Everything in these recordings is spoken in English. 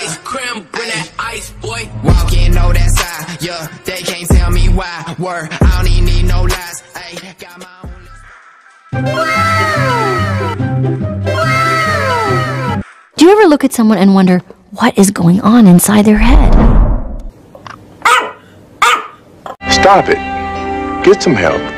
Ice cream, bring that ice, boy. Walking, know that side, yeah. They can't tell me why. Word, I don't even need no lies. Hey, got my own. Do you ever look at someone and wonder what is going on inside their head? Stop it. Get some help.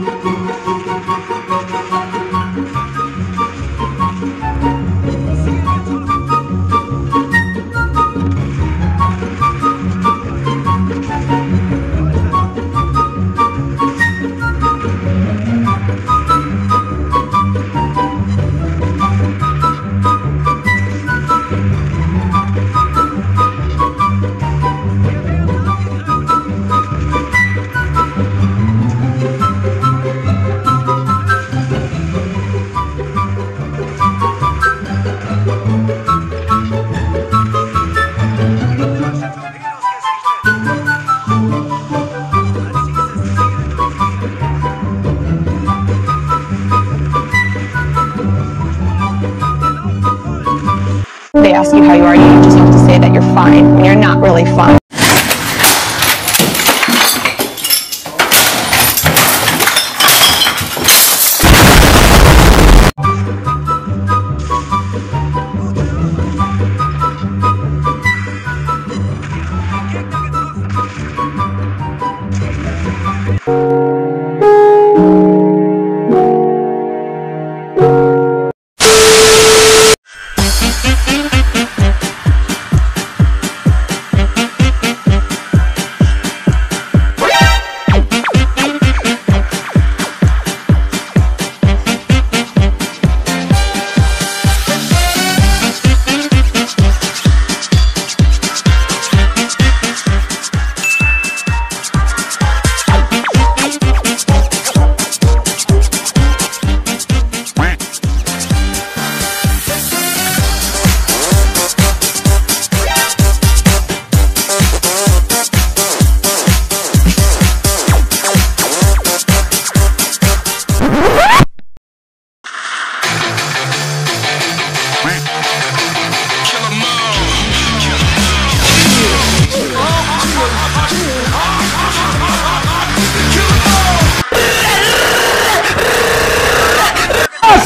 They ask you how you are, you just have to say that you're fine when you're not really fine.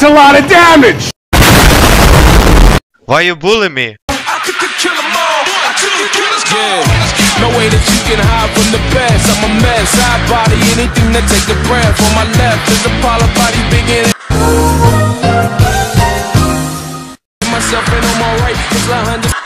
a lot of damage! Why you bullying me? Yeah. No way that you can hide from the past. I'm a mess. I body, anything that take a breath. On my left is a polar body begin. Myself and on my right is 100.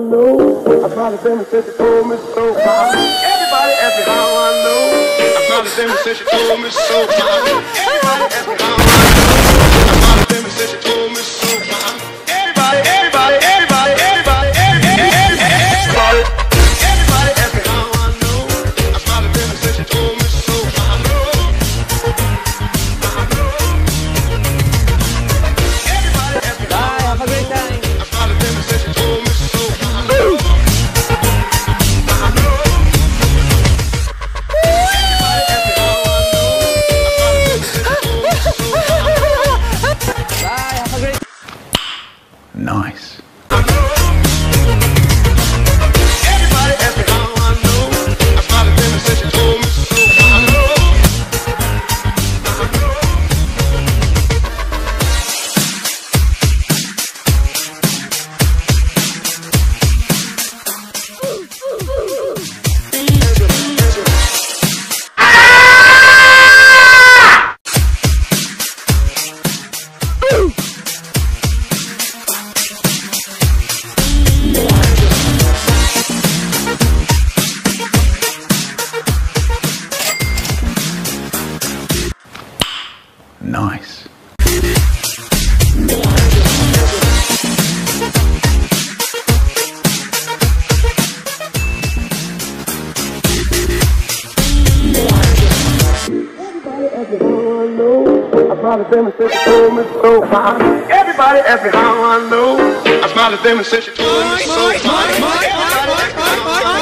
I know. I probably been since you told me so. Everybody ask me how I know. I probably been since you told me so. Everybody ask me how I know. I probably been since told me so. I probably been since you told me so. Everybody ask me how I know. I probably been since you told me so. Everybody ask